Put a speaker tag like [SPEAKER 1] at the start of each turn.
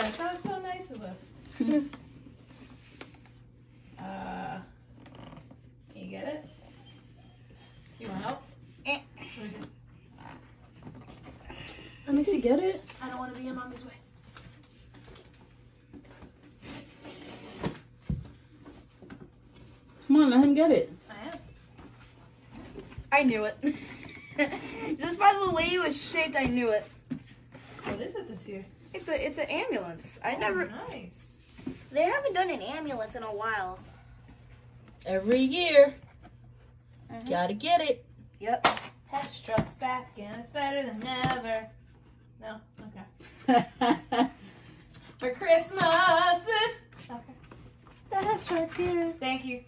[SPEAKER 1] uh, can you get it? You want help?
[SPEAKER 2] Eh.
[SPEAKER 1] Where is it?
[SPEAKER 2] Let me see, get it?
[SPEAKER 1] I don't want to be in mommy's way.
[SPEAKER 2] Come on, let him get it.
[SPEAKER 1] I am.
[SPEAKER 3] I knew it. Just by the way it was shaped, I knew it.
[SPEAKER 1] What is it this year?
[SPEAKER 3] It's a it's an ambulance. I
[SPEAKER 1] Oh,
[SPEAKER 3] never.
[SPEAKER 1] Nice.
[SPEAKER 3] They haven't done an ambulance in a while.
[SPEAKER 2] Every year.
[SPEAKER 3] Mhm.
[SPEAKER 2] Gotta get it.
[SPEAKER 3] Yep.
[SPEAKER 1] Hess truck's back and it's better than ever. No? Okay. For Christmas, this. Okay.
[SPEAKER 2] the hashtag here.
[SPEAKER 1] Thank you.